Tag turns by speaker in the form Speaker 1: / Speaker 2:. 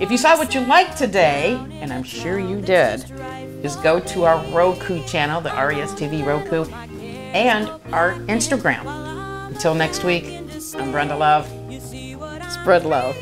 Speaker 1: If you saw what you liked today, and I'm sure you did, just go to our Roku channel, the RES TV Roku, and our Instagram. Until next week, I'm Brenda Love. Spread love.